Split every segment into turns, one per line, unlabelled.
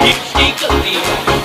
DJ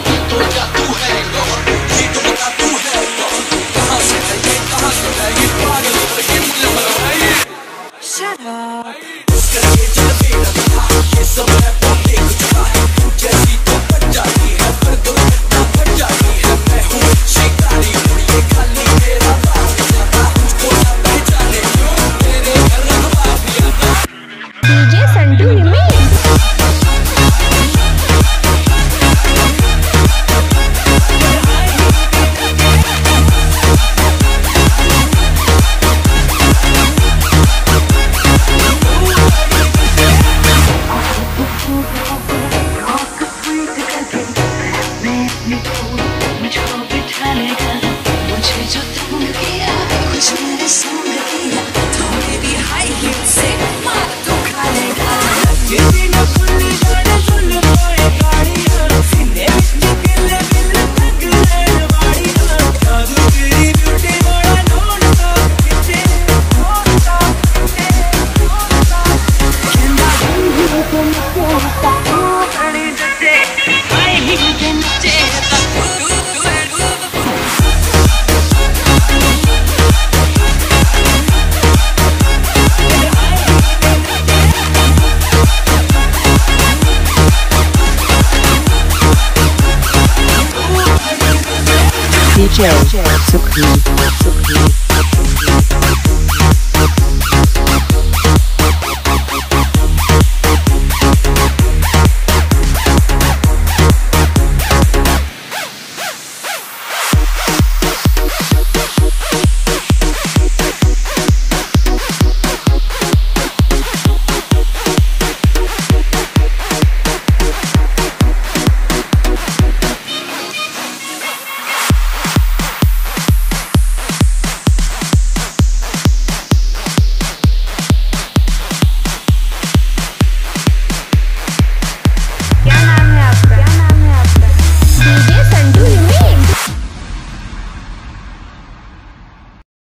DJ Supreme.